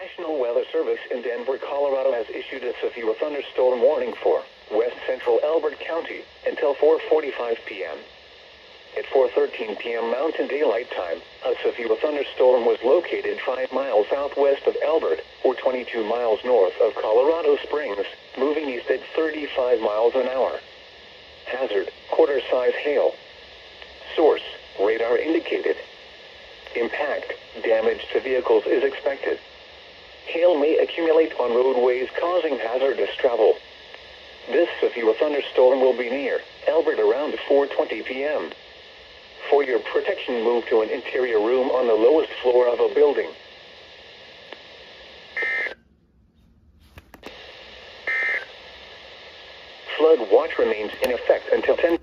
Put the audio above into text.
National Weather Service in Denver, Colorado has issued a severe thunderstorm warning for west central Elbert County until 4:45 p.m. At 4:13 p.m. Mountain Daylight Time, a severe thunderstorm was located 5 miles southwest of Elbert, or 22 miles north of Colorado Springs, moving east at 35 miles an hour. Hazard: quarter-size hail. Source: radar indicated. Impact: damage to vehicles is expected. Hail may accumulate on roadways causing hazardous travel. This severe thunderstorm will be near Elbert around 4:20 p.m. For your protection, move to an interior room on the lowest floor of a building. Flood watch remains in effect until 10